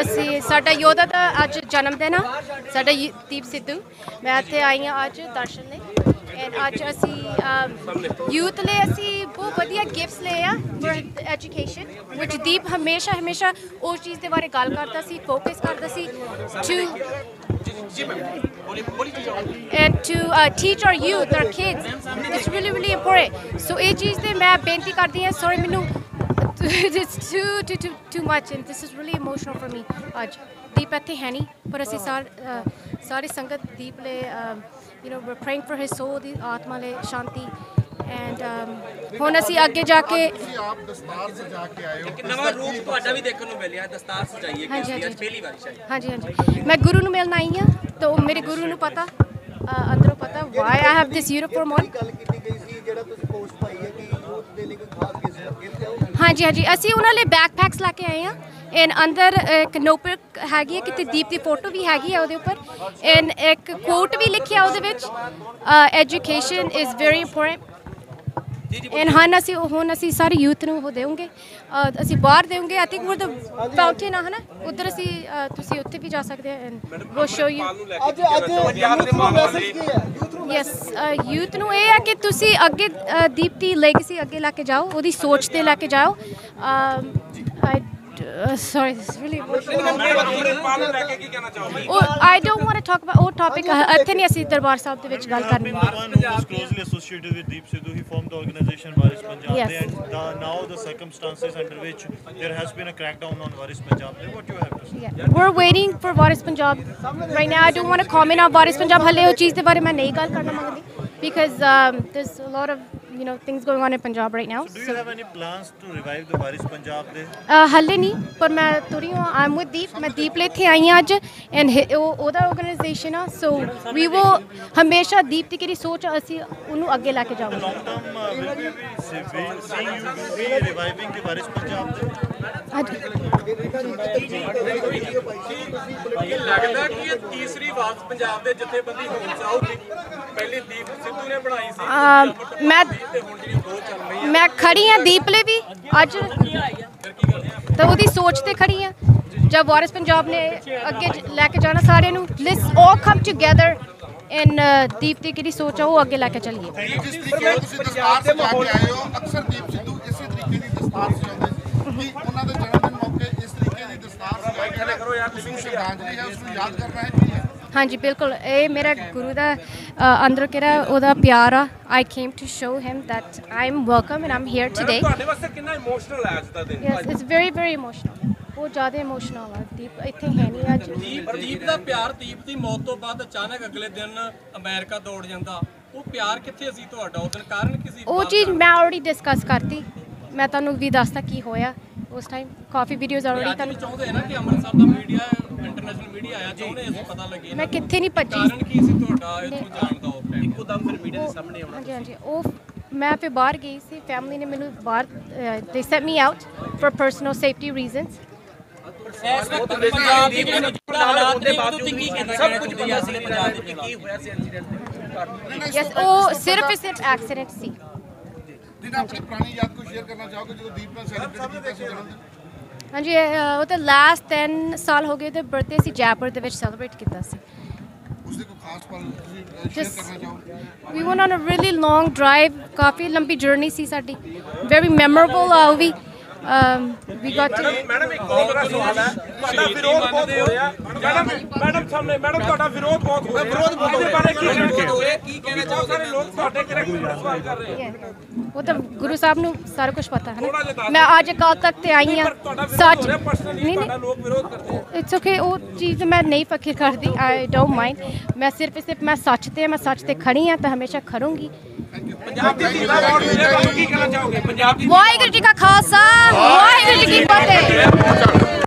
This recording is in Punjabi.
ਅਸੀਂ ਸਾਡਾ ਯੋਧਾ ਦਾ ਅੱਜ ਜਨਮ ਦਿਨ ਆ। ਸਾਡਾ ਯ- ਦੀਪ ਸਿੱਧੂ। ਮੈਂ ਇੱਥੇ ਆਈ ਹਾਂ ਅੱਜ ਦਰਸ਼ਨ ਲਈ। ਐਂਡ ਅੱਜ ਅਸੀਂ ਯੂਥ ਲਈ ਅਸੀਂ ਬਹੁਤ ਵਧੀਆ ਗਿਫਟਸ ਲਏ ਆ ਫॉर ਐਜੂਕੇਸ਼ਨ which ਦੀਪ ਹਮੇਸ਼ਾ ਹਮੇਸ਼ਾ ਉਸ ਚੀਜ਼ ਦੇ ਬਾਰੇ ਗੱਲ ਕਰਦਾ ਸੀ ਫੋਕਸ ਕਰਦਾ ਸੀ to and to uh, teach our youth, our kids. It's really, really important. So ਇਹ ਚੀਜ਼ ਤੇ ਮੈਂ ਬੇਨਤੀ ਕਰਦੀ ਹਾਂ ਸੌਰੀ ਮੈਨੂੰ it's too too too too much and this is really emotional for me ਅੱਜ ਦੀਪ ਇੱਥੇ ਹੈ ਨਹੀਂ ਪਰ ਅਸੀਂ ਸਾਰ ਅ, ਸਾਰੀ ਸੰਗਤ ਦੀਪ ਲਈ you know we're praying for his soul ਦੀ ਆਤਮਾ ਲਈ ਸ਼ਾਂਤੀ ਐਂਡ um, ਹੁਣ ਅਸੀਂ ਅੱਗੇ ਜਾ ਕੇ ਆਪ ਦਸਤਾਰ ਸਜਾ ਕੇ ਆਏ ਹੋ। ਇੱਕ ਨਵਾਂ ਰੂਪ ਤੁਹਾਡਾ ਵੀ ਦੇਖਣ ਨੂੰ ਮਿਲਿਆ ਦਸਤਾਰ ਸਜਾਈਏ ਕਿ ਪਹਿਲੀ ਵਾਰੀ ਸ਼ਾਇਦ ਹਾਂਜੀ ਹਾਂਜੀ। ਮੈਂ ਗੁਰੂ ਨੂੰ ਮਿਲਣ ਆਈ ਹਾਂ ਤਾਂ ਉਹ ਮੇਰੇ ਗੁਰੂ ਨੂੰ ਪਤਾ। ਅੰਦਰੋਂ ਪਤਾ why I have this uniform on ਗੱਲ ਹਾਂਜੀ ਹਾਂਜੀ। ਅਸੀਂ ਉਹਨਾਂ ਲਈ ਬੈਕਪੈਕਸ ਲੈ ਕੇ ਆਏ ਹਾਂ। ਐਨ ਅੰਦਰ ਇੱਕ ਨੋਪਰ ਹੈਗੀ ਹੈ ਕਿਤੇ ਦੀਪ ਦੀ ਫੋਟੋ ਵੀ ਹੈਗੀ ਹੈ ਉਹਦੇ ਉੱਪਰ। ਐਨ ਇੱਕ ਕੋਟ ਵੀ ਲਿਖਿਆ ਉਹਦੇ ਵਿੱਚ। ਐਜੂਕੇਸ਼ਨ ਇਜ਼ ਵੈਰੀ ਇੰਪੋਰਟੈਂਟ ਐਨ ਹਨ ਅਸੀਂ ਹੁਣ ਅਸੀਂ ਸਾਰੇ ਯੂਥ ਨੂੰ ਉਹ ਦੇਵਾਂਗੇ। ਅਸੀਂ ਬਾਹਰ ਦੇਵਾਂਗੇ। ਆਈ ਥਿੰਕ ਉਹ ਫਾਊਂਟੇਨ ਆ ਹਨਾ? ਉਧਰ ਅਸੀਂ ਤੁਸੀਂ ਉੱਥੇ ਵੀ ਜਾ ਸਕਦੇ ਹੋ ਐਂਡ ਗੋ ਸ਼ੋ ਯੂ ਅੱਜ ਅੱਜ ਯੂਥ ਨੂੰ ਮੈਸੇਜ ਕੀ ਹੈ? ਯੂਥ ਨੂੰ ਯੈਸ ਯੂਥ ਨੂੰ ਇਹ ਹੈ ਕਿ ਤੁਸੀਂ ਅੱਗੇ ਅ, ਦੀਪ ਦੀ ਲੈਗੇਸੀ ਅੱਗੇ ਲੈ ਕੇ ਜਾਓ ਉਹਦੀ ਸੋਚ ਤੇ ਲੈ ਕੇ ਜਾਓ। ਆਈ ਸੌਰੀ ਦਿਸ ਰੀਲੀ ਉਹ I don't want to talk about ਉਹ ਟਾਪਿਕ ਇੱਥੇ ਨਹੀਂ ਅਸੀਂ ਦਰਬਾਰ ਸਾਹਿਬ ਦੇ ਵਿੱਚ ਗੱਲ ਕਰਨੀ closely associated with Deep Sidhu. He formed the organization Waris Punjab. Yes. And the, now the circumstances under which there has been a crackdown on Waris Punjab. What do you have to say? Yeah. We're waiting for Varis Punjab. Right now, I don't want to comment on Varis Punjab. ਹਲੇ ਉਹ ਚੀਜ਼ ਦੇ ਬਾਰੇ ਮੈਂ ਨਹੀਂ ਗੱਲ ਕਰਨਾ ਮੰਗਦੀ because um, there's a lot of you know things going on in Punjab right now. Do you have any plans to revive the Waris Punjab Day? ਹਲੇ ਨਹੀਂ ਪਰ ਮੈਂ ਤੁਰੀ ਹਾਂ ਆਮ ਵਿਦ ਦੀਪ ਮੈਂ ਦੀਪ ਲਈ ਇੱਥੇ ਆਈ ਹਾਂ ਅੱਜ ਐਂਡ ਉਹ ਉਹਦਾ ਆਰਗੇਨਾਈਜੇਸ਼ਨ ਆ ਸੋ ਵੀ will ਹਮੇਸ਼ਾ ਦੀਪ ਦੀ ਕਿਹੜੀ ਸੋਚ ਆ, ਅਸੀਂ ਉਹਨੂੰ ਅੱਗੇ ਲੈ ਕੇ ਜਾਵਾਂਗੇ uh, we- seeing you will be reviving the Waris Punjab Day? ਹਾਂਜੀ ਇਹ ਲੱਗਦਾ ਕਿ ਇਹ ਤੀਸਰੀ ਵਾਰ ਪੰਜਾਬ ਦੇ ਜਥੇਬੰਦੀ ਹੋਣ ਚਾਹੂਗੀ ਪਹਿਲੀ ਦੀਪ ਸਿੱਧੂ ਨੇ ਬਣਾਈ ਸੀ। ਅਮ, ਮੈਂ ਮੈਂ ਖੜੀ ਹਾਂ ਦੀਪ ਲਈ ਵੀ। ਅੱਜ ਤਾਂ ਉਹਦੀ ਸੋਚ ਤੇ ਖੜੀ ਹਾਂ। ਜਦ ਵਾਰਿਸ ਪੰਜਾਬ ਨੇ ਅੱਗੇ ਲੈ ਕੇ ਜਾਣਾ ਸਾਰਿਆਂ ਨੂੰ। ਲੈਟਸ ਆਲ ਕਮ ਟੁਗੇਦਰ ਇਨ ਦੀਪ ਦੀ ਕਿਹੜੀ ਸੋਚ ਆ ਉਹ ਅੱਗੇ ਲੈ ਕੇ ਚੱਲੀਏ। ਜਿਸ ਤਰੀਕੇ ਨਾਲ ਤੁਸੀਂ ਦਸਤਾਰ ਸਜਾ ਕੇ ਆਏ ਹੋ ਅਕਸਰ ਦੀਪ ਸਿੱਧੂ ਇਸੇ ਤਰੀਕੇ ਦੀ ਦਸਤਾਰ ਸਜਾਉਂਦੇ ਸੀ ਕਿ ਉਹਨਾਂ ਦੇ ਜਨਮ ਦਿਨ ਮੌਕੇ ਇਸ ਤਰੀਕੇ ਦੀ ਦਸਤਾਰ ਸਜਾ ਕੇ ਕਰੋ ਯਾਰ ਤੁਸੀਂ ਸ਼ਰਧਾਂਜਲੀ ਹੈ ਉਸ ਨੂੰ ਯਾਦ ਕਰਨਾ ਹੈ ਕੀ ਹੈ ਹਾਂਜੀ ਬਿਲਕੁਲ। ਇਹ ਮੇਰਾ ਗੁਰੂ ਦਾ ਅ, ਅੰਦਰ ਕਿਹੜਾ ਉਹਦਾ ਪਿਆਰ ਆ। I came to show him that I am welcome and I'm here today ਤੁਹਾਡੇ ਵਾਸਤੇ ਕਿੰਨਾ ਇਮੋਸ਼ਨਲ ਹੈ ਅੱਜ ਦਾ ਦਿਨ? Yes it's very very emotional ਬਹੁਤ ਜ਼ਿਆਦਾ ਇਮੋਸ਼ਨਲ ਆ। ਦੀਪ ਇੱਥੇ ਹੈ ਨਹੀਂ ਅੱਜ। ਦੀਪ ਦੀਪ ਦਾ ਪਿਆਰ ਦੀਪ ਦੀ ਮੌਤ ਤੋਂ ਬਾਅਦ ਅਚਾਨਕ ਅਗਲੇ ਦਿਨ ਅਮਰੀਕਾ ਦੌੜ ਜਾਂਦਾ। ਉਹ ਪਿਆਰ ਕਿੱਥੇ ਸੀ ਤੁਹਾਡਾ? ਦਿਨ ਕਾਰਨ ਕੀ ਸੀ? ਉਹ ਚੀਜ਼ ਮੈਂ ਆਲਰੇਡੀ ਡਿਸਕਸ ਕਰਤੀ। ਮੈਂ ਤੁਹਾਨੂੰ ਵੀ ਦੱਸਤਾ ਕੀ ਹੋਇਆ। ਉਸ ਟਾਈਮ ਕਾਫੀ ਵੀਡੀਓਜ਼ ਆਲਰੇਡੀ ਤੁਹਾਨੂੰ ਚਾਹੁੰਦੇ ਨਾ ਕਿ ਅੰਮ੍ਰਿਤਸਰ ਦਾ ਮੀਡੀਆ ਇੰਟਰਨੈਸ਼ਨਲ ਮੀਡੀਆ ਆਇਆ ਚਾਹੁੰਦੇ ਅਸੀਂ ਪਤਾ ਲੱਗੇ ਮੈਂ ਕਿੱਥੇ ਨਹੀਂ ਭੱਜੀ। ਕਾਰਨ ਕੀ ਸੀ ਤੁਹਾਡਾ ਇੱਥੋਂ ਜਾਣ ਦਾ ਉਹ ਟਾਈਮ ਇੱਕੋ ਦਮ ਫਿਰ ਮੀਡੀਆ ਦੇ ਸਾਹਮਣੇ ਆਉਣਾ ਹਾਂਜੀ ਹਾਂਜੀ। ਉਹ ਮੈਂ ਫਿਰ ਬਾਹਰ ਗਈ ਸੀ ਫੈਮਿਲੀ ਨੇ ਮੈਨੂੰ ਬਾਹਰ ਦੇ set me out for personal safety reasons Punjab ਦੀ ਮੌਜੂਦਾ ਹਾਲਾਤ ਉਦੋਂ ਤੇ ਕੀ ਕਹਿਣਾ ਸਭ ਕੁਝ ਪਤਾ ਸੀ ਪੰਜਾਬ ਦੇ ਵਿੱਚ ਕੀ ਹੋਇਆ ਸੀ ਇਨਸੀਡੈਂਟ ਯੈਸ ਉਹ ਸਿਰਫ ਸਿਰਫ ਐਕਸੀਡੈਂਟ ਸੀ। ਜਿਹਨਾਂ ਆਪਣੀ ਪੁਰਾਣੀ ਯਾਦ ਕੋਈ ਸ਼ੇਅਰ ਕਰਨਾ ਚਾਹੋਗੇ ਜਦੋਂ ਦੀਪ ਨਾਲ ਸੈਲੀਬ੍ਰੇਟ ਕੀਤਾ ਸੀ ਜਨਮ ਦਿਨ ਹਾਂਜੀ ਉਹ ਤਾਂ ਲਾਸਟ 10 ਸਾਲ ਹੋ ਗਏ ਤੇ ਬਰਥਡੇ ਸੀ ਜੈਪੁਰ ਦੇ ਵਿੱਚ ਸੈਲੀਬ੍ਰੇਟ ਕੀਤਾ ਸੀ। ਉਸ ਦੇ ਕੋਈ ਖਾਸ ਪਲ ਤੁਸੀਂ ਸ਼ੇਅਰ Just- ਕਰਨਾ ਚਾਹੋਗੇ? we went on a really long drive ਕਾਫੀ ਲੰਬੀ ਜਰਨੀ ਸੀ ਸਾਡੀ। Very memorable ਆ ਉਹ ਵੀ um, we got to madam ਇੱਕ ਹੋਰ ਮੇਰਾ ਸਵਾਲ ਹੈ। ਤੁਹਾਡਾ ਵਿਰੋਧ ਬਹੁਤ ਹੋ ਰਿਹਾ। ਮੈਡਮ ਮੈਡਮ ਸਾਹਮਣੇ ਮੈਡਮ ਤੁਹਾਡਾ ਵਿਰੋਧ ਬਹੁਤ ਹੋ ਰਿਹਾ। ਵਿਰੋਧ ਬਹੁਤ ਹੋ ਰਿਹਾ। ਕੀ ਕਹਿਣਾ ਹੋ ਰਿਹਾ। ਕੀ ਕਹਿਣਾ ਚਾਹੋਗੇ? ਸਾਰੇ ਲੋਕ ਤੁਹਾਡੇ ਕਰੈਕਟਰ ਦਾ ਸਵਾਲ ਕਰ ਰਹੇ Yeah. ਉਹ ਤਾਂ ਗੁਰੂ ਸਾਹਿਬ ਨੂੰ ਸਾਰਾ ਕੁਝ ਪਤਾ ਹੈ ਨਾ। ਮੈਂ ਅੱਜ ਕੱਲ ਤੱਕ ਤੇ ਆਈ ਹਾਂ। ਸੱਚ ਹੋ ਰਿਹਾ। ਪਰਸਨਲੀ ਨਹੀਂ ਤੁਹਾਡਾ ਨਹੀਂ ਲੋਕ ਵਿਰੋਧ ਕਰਦੇ ਆ। ਇਟਸ ਓਕੇ ਉਹ ਚੀਜ਼ ਮੈਂ ਨਹੀਂ ਫਕਰ ਕਰਦੀ। ਆਈ ਡੋਨਟ ਮਾਈਂਡ ਮੈਂ ਸਿਰਫ ਸਿਰਫ ਮੈਂ ਸੱਚ ਤੇ ਮੈਂ ਸੱਚ ਤੇ ਖੜੀ ਹਾਂ ਤਾਂ ਹਮੇਸ਼ਾ ਖੜੂੰਗੀ। ਪੰਜਾਬ ਦੀ ਧੀ ਦਾ ਵੋਟ ਮਿਲਿਆ ਤੁਹਾਨੂੰ ਕੀ ਕਹਿਣਾ ਚਾਹੋਗੇ? ਪੰਜਾਬ ਦੀ ਵਾਹਿਗੁਰੂ ਜੀ ਕਾ ਖਾਲਸਾ ਵਾਹਿਗੁਰੂ ਜੀ ਕੀ ਫਤਿਹ।